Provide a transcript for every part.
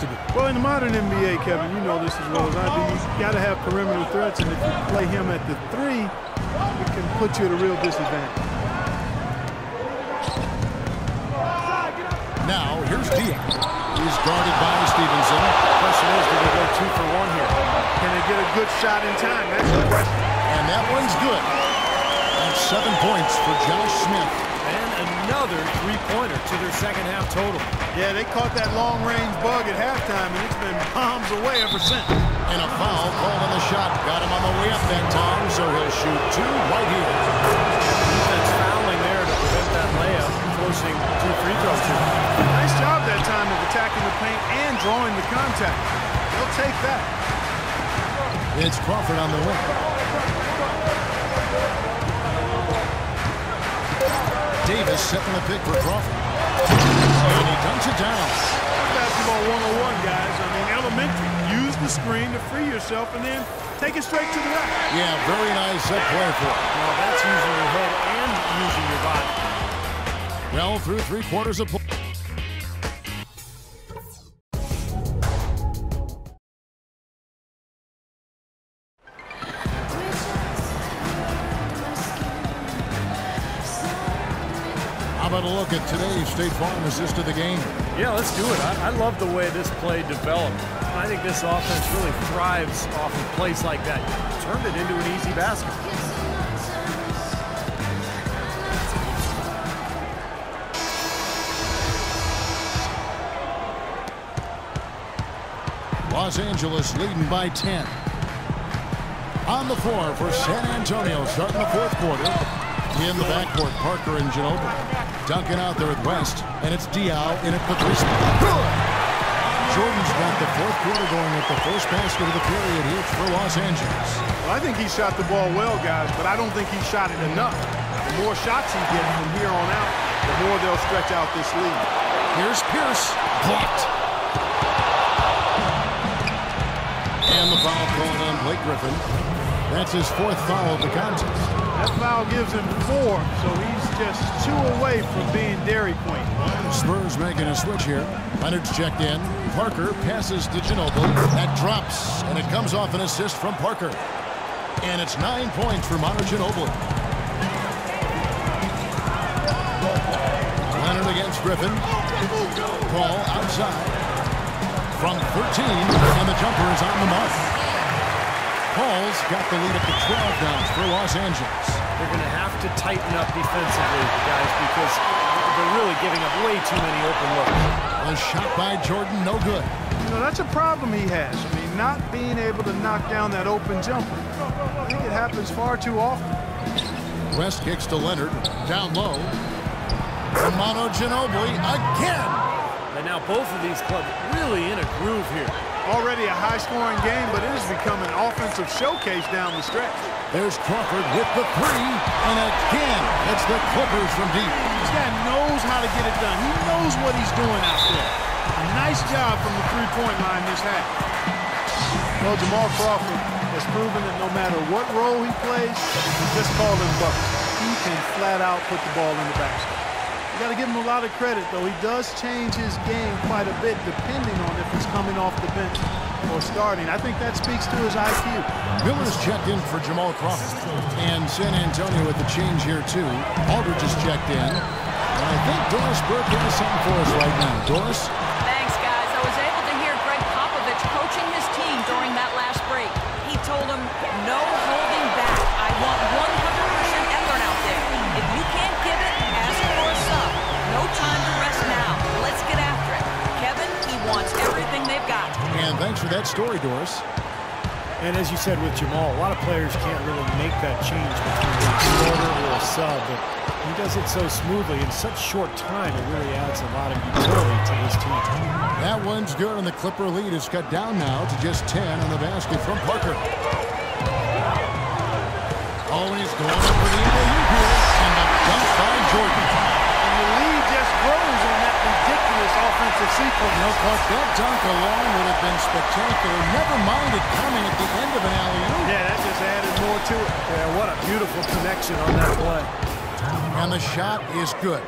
to be. Well, in the modern NBA, Kevin, you know this as well as I do. You got to have perimeter threats, and if you play him at the three, it can put you at a real disadvantage. Now, here's Diaw. He's guarded by Stephenson. Question is, do they go two for one here? Can they get a good shot in time? That's the question. And that one's good. That's seven points for Josh Smith. And another three-pointer to their second half total. Yeah, they caught that long-range bug at halftime, and it's been bombs away ever since. And a foul called on the shot. Got him on the way up that time, so he'll shoot two right here. Defense fouling there to prevent that layup, forcing two free throws here. Nice job that time of attacking the paint and drawing the contact. They'll take that. It's Crawford on the wing. Davis setting the pick for Crawford. And he dunks it down. Basketball 101, guys. I mean, elementary. Use the screen to free yourself and then take it straight to the rack. Yeah, very nice up play for him. Well, that's using your head and using your body. Well, through three quarters of play. About a look at today's State Farm assist of the game? Yeah, let's do it. I, I love the way this play developed. I think this offense really thrives off of plays like that. Turned it into an easy basket. Los Angeles leading by 10. On the floor for San Antonio starting the fourth quarter. In the backcourt, Parker and Ginobili. Duncan out there with West, and it's Diaw in it for three. Jordan's got the fourth quarter going with the first basket of the period here for Los Angeles. Well, I think he shot the ball well, guys, but I don't think he shot it enough. The more shots he gets from here on out, the more they'll stretch out this lead. Here's Pierce. Blocked. And the foul called on Blake Griffin. That's his fourth foul of the contest. That foul gives him four, so he's just two away from being Dairy Queen. Spurs making a switch here. Leonard's checked in. Parker passes to Ginobili. That drops, and it comes off an assist from Parker. And it's nine points for Manu Ginobili. Leonard against Griffin. Paul outside. From 13, and the jumper is on the mark. Paul's got the lead up to 12 now for Los Angeles. They're going to have to tighten up defensively, guys, because they're really giving up way too many open looks. A shot by Jordan, no good. You know, that's a problem he has. I mean, not being able to knock down that open jumper. I think it happens far too often. West kicks to Leonard. Down low. Romano Ginobili again. And now both of these clubs really in a groove here. Already a high-scoring game, but it has become an offensive showcase down the stretch. There's Crawford with the three. And again, it's the Clippers from deep. This guy knows how to get it done. He knows what he's doing out there. A nice job from the three-point line this half. Well, Jamal Crawford has proven that no matter what role he plays, just call him bucket. He can flat out put the ball in the basket. You got to give him a lot of credit, though. He does change his game quite a bit depending on if he's coming off the bench or starting. I think that speaks to his IQ. Miller's checked in for Jamal Crawford. And San Antonio with the change here, too. Aldridge is checked in. And I think Doris Burke has something for us right now. Doris? And thanks for that story, Doris. And as you said with Jamal, a lot of players can't really make that change between a starter or a sub, but he does it so smoothly in such short time, it really adds a lot of utility to his team. That one's good, and the Clipper lead is cut down now to just 10 on the basket from Parker. Oh, and he's going for the alley here, and the dunk by Jordan. And the lead just grows on that ridiculous offensive sequence. No, Clark, that dunk alone would have been spectacular. Never mind it coming at the end of an alley-oop. Yeah, that just added more to it. Yeah, what a beautiful connection on that play. And the shot is good.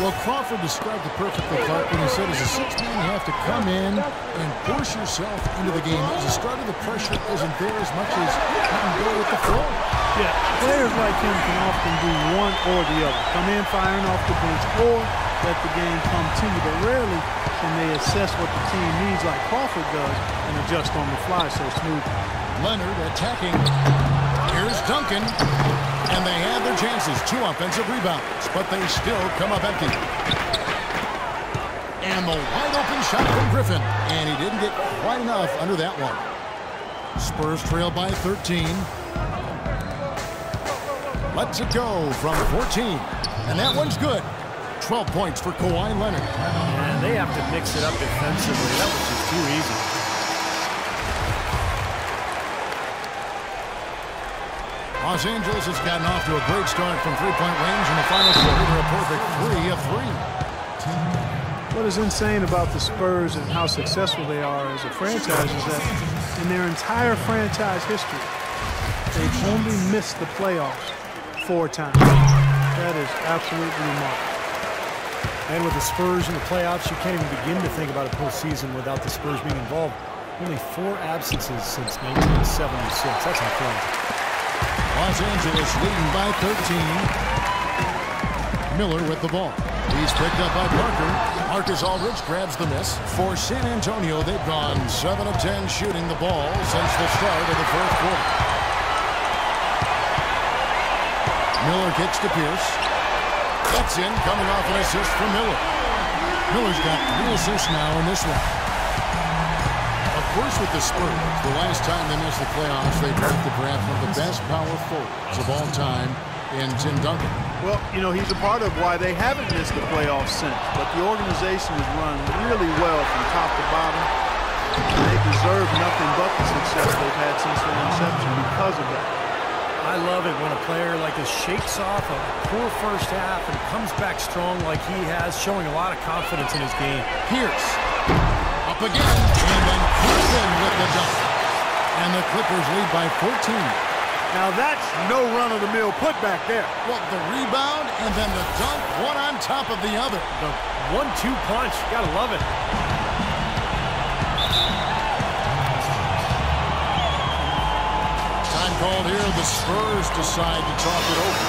Well, Crawford described it perfectly, Clark, when he said as a six-man you have to come in and force yourself into the game. As a starter, the pressure isn't there as much as you can go with the flow. Yeah, players like him can often do one or the other. Come in firing off the bench or let the game come to you. But rarely can they assess what the team needs like Crawford does and adjust on the fly so smoothly. Leonard attacking. Here's Duncan. And they had their chances. Two offensive rebounds, but they still come up empty. And the wide open shot from Griffin. And he didn't get quite enough under that one. Spurs trail by 13. Lets it go from 14. And that one's good. 12 points for Kawhi Leonard. And they have to mix it up defensively. That was just too easy. Los Angeles has gotten off to a great start from three-point range in the final quarter. They're a perfect three of three. What is insane about the Spurs and how successful they are as a franchise is that in their entire franchise history, they've only missed the playoffs four times. That is absolutely remarkable. And with the Spurs in the playoffs, you can't even begin to think about a postseason without the Spurs being involved. Only four absences since 1976. That's incredible. Los Angeles leading by 13. Miller with the ball. He's picked up by Parker. Marcus Aldridge grabs the miss. For San Antonio, they've gone 7 of 10 shooting the ball since the start of the fourth quarter. Miller kicks to Pierce. That's in, coming off an assist from Miller. Miller's got three assists now in this one Of course, with the Spurs, the last time they missed the playoffs, they drafted perhaps one of the best power forwards of all time in Tim Duncan. Well, you know, he's a part of why they haven't missed the playoffs since. But the organization has run really well from top to bottom. They deserve nothing but the success they've had since their inception because of that. I love it when a player like this shakes off a poor first half and comes back strong like he has, showing a lot of confidence in his game. Pierce up again, and then Griffin with the dunk. And the Clippers lead by 14. Now that's no run-of-the-mill putback there. Well, the rebound and then the dunk, one on top of the other. The one-two punch, gotta love it. Called here, the Spurs decide to talk it over.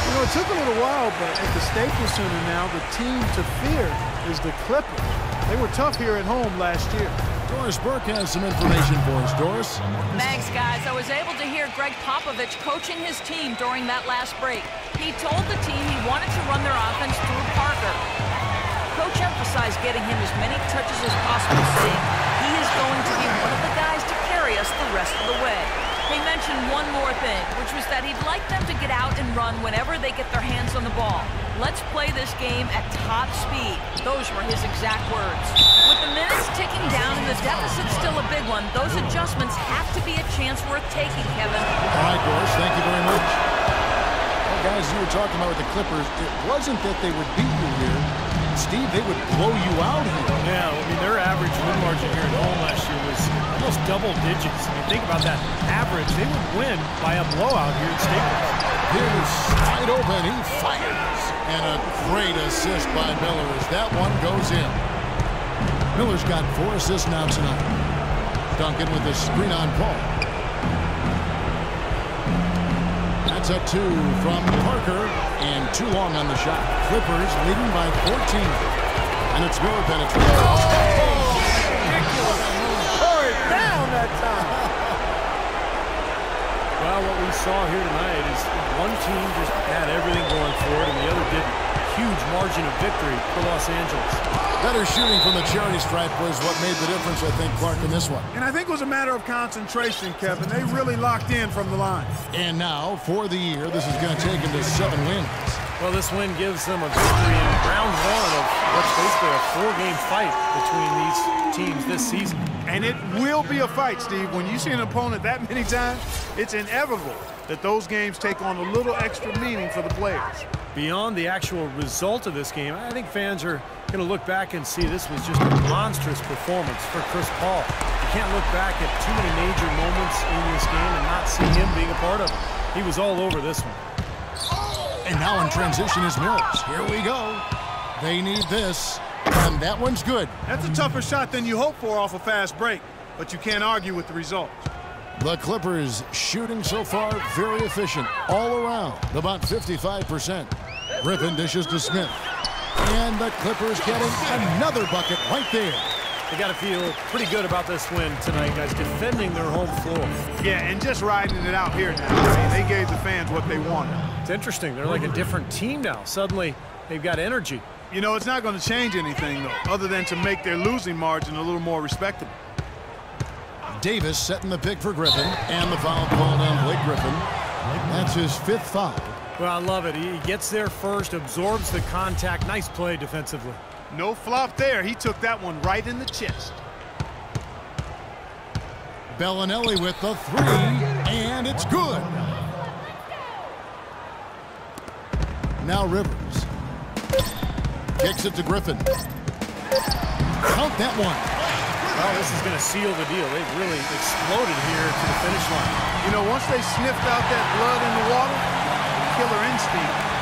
You know, it took a little while, but at the Staples Center now, the team to fear is the Clippers. They were tough here at home last year. Doris Burke has some information for us. Doris? Thanks, guys. I was able to hear Gregg Popovich coaching his team during that last break. He told the team he wanted to run their offense through Parker. Coach emphasized getting him as many touches as possible, saying he is going to be one of the guys to carry us the rest of the way. He mentioned one more thing, which was that he'd like them to get out and run whenever they get their hands on the ball. Let's play this game at top speed. Those were his exact words. With the minutes ticking down and the deficit still a big one, those adjustments have to be a chance worth taking, Kevin. All right, Doris, thank you very much. Well, guys, you were talking about with the Clippers, it wasn't that they would beat you here. Steve, they would blow you out here. Yeah, I mean, their average win margin here at home last year was almost double digits. I mean, think about that. Average, they would win by a blowout here at Staples. Here's wide open. He fires. And a great assist by Miller as that one goes in. Miller's got four assists now tonight. Duncan with the screen on Paul. That's a two from Parker, and too long on the shot. Clippers leading by 14. And it's Miller penetrating. Oh, that time. well, what we saw here tonight is one team just had everything going for it, and the other didn't. Huge margin of victory for Los Angeles. Better shooting from the charity stripe was what made the difference, I think, Clark, in this one. And I think it was a matter of concentration, Kevin. They really locked in from the line. And now, for the year, this is going to take them to seven wins. Well, this win gives them a victory in round one of what's basically a four-game fight between these teams this season. And it will be a fight, Steve. When you see an opponent that many times, it's inevitable that those games take on a little extra meaning for the players. Beyond the actual result of this game, I think fans are going to look back and see this was just a monstrous performance for Chris Paul. You can't look back at too many major moments in this game and not see him being a part of it. He was all over this one. And now in transition is Mills. Here we go. They need this. And that one's good. That's a tougher shot than you hope for off a fast break, but you can't argue with the result. The Clippers shooting so far very efficient all around, about 55%. Griffin dishes to Smith. And the Clippers getting another bucket right there. They got to feel pretty good about this win tonight, guys, defending their home floor. Yeah, and just riding it out here now. I mean, they gave the fans what they wanted. It's interesting. They're like a different team now. Suddenly, they've got energy. You know, it's not going to change anything, though, other than to make their losing margin a little more respectable. Davis setting the pick for Griffin, and the foul called on Blake Griffin. That's his fifth foul. Well, I love it. He gets there first, absorbs the contact. Nice play defensively. No flop there. He took that one right in the chest. Belinelli with the three, and it's good. Now Rivers. Kicks it to Griffin. Count that one. Well, this is going to seal the deal. They've really exploded here to the finish line. You know, once they sniffed out that blood in the water, the killer instinct